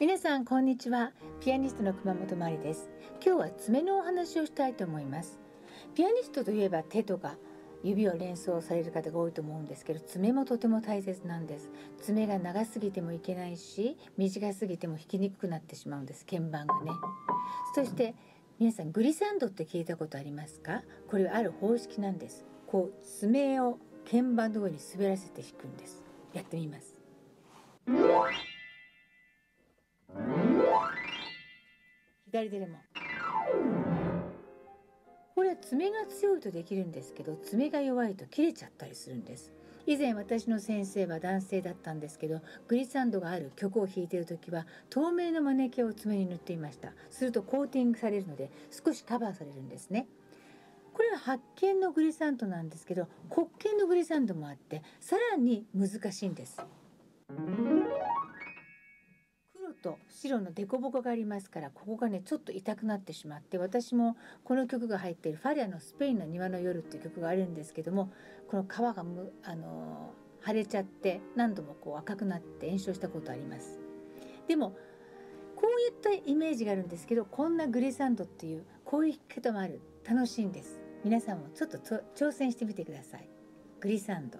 皆さんこんにちは。ピアニストの熊本真理です。今日は爪のお話をしたいと思います。ピアニストといえば手とか指を連想される方が多いと思うんですけど爪もとても大切なんです。爪が長すぎてもいけないし短すぎても弾きにくくなってしまうんです。鍵盤がね。そして皆さんグリサンドって聞いたことありますか？これはある方式なんです。こう爪を鍵盤の上に滑らせて弾くんです。やってみます。左手でも。これは爪が強いとできるんですけど爪が弱いと切れちゃったりするんです。以前私の先生は男性だったんですけどグリサンドがある曲を弾いてる時は透明のマネキンを爪に塗っていました。するとコーティングされるので少しカバーされるんですね。これは発見のグリサンドなんですけど黒鍵のグリサンドもあってさらに難しいんです。と白の凸凹がありますからここがねちょっと痛くなってしまって私もこの曲が入っている「ファリアのスペインの庭の夜」っていう曲があるんですけどもこの皮がむあの腫れちゃって何度もこう赤くなって炎症したことあります。でもこういったイメージがあるんですけどこんなグリサンドっていうこういう弾き方もある。楽しいんです。皆さんもちょっと挑戦してみてください。グリサンド。